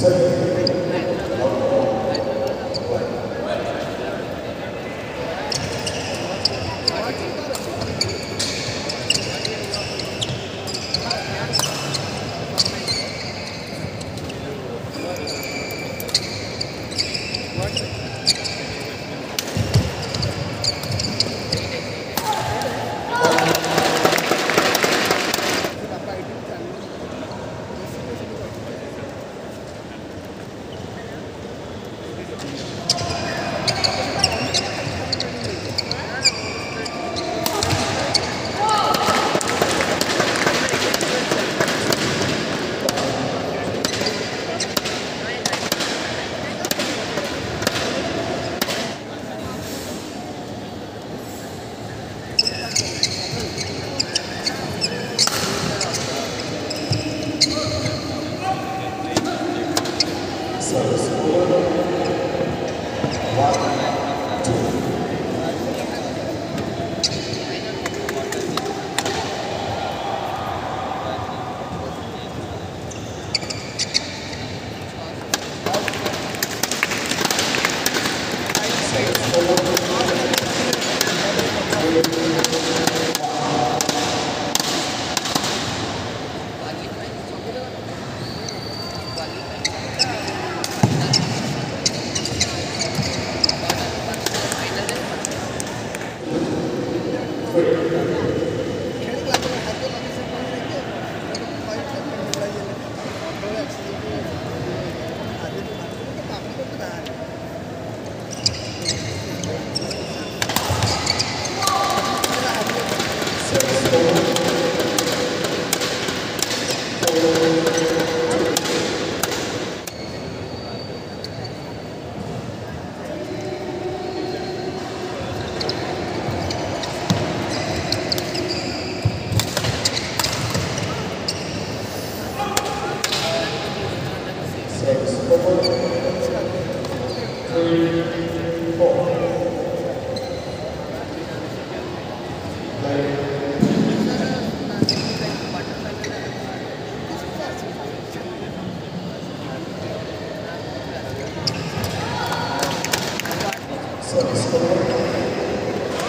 Second.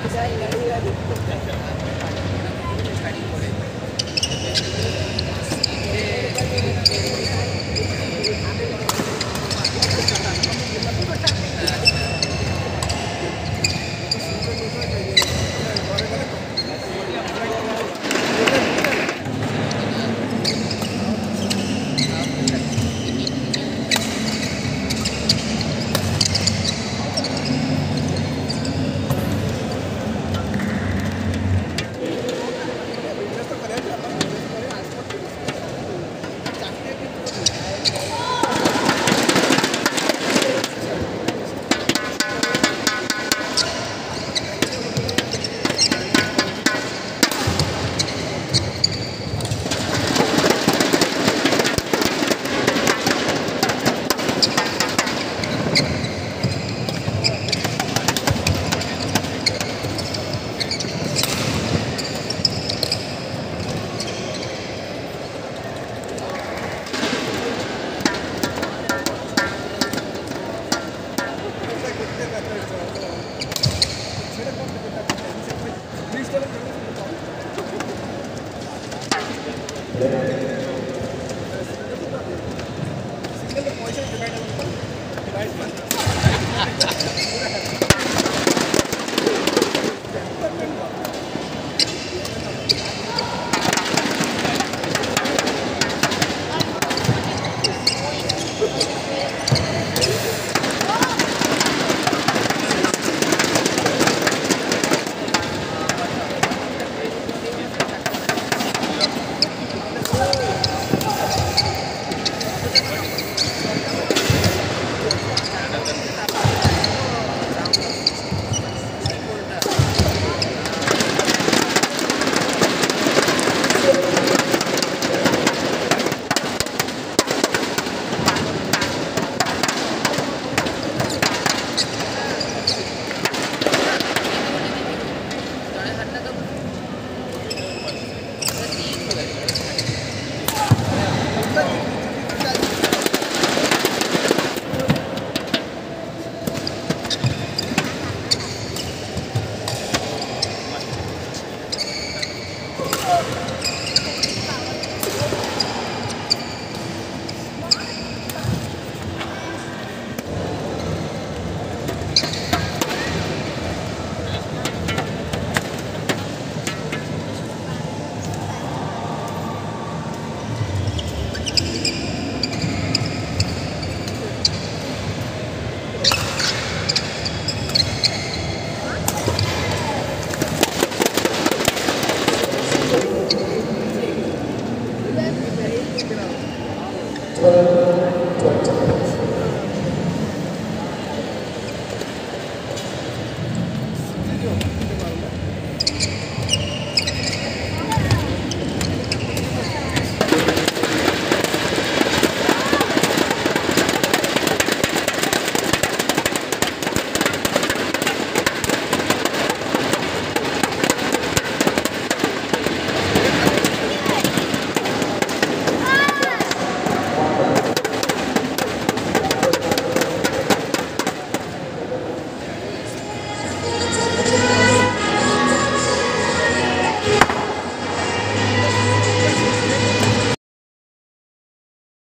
Thank you.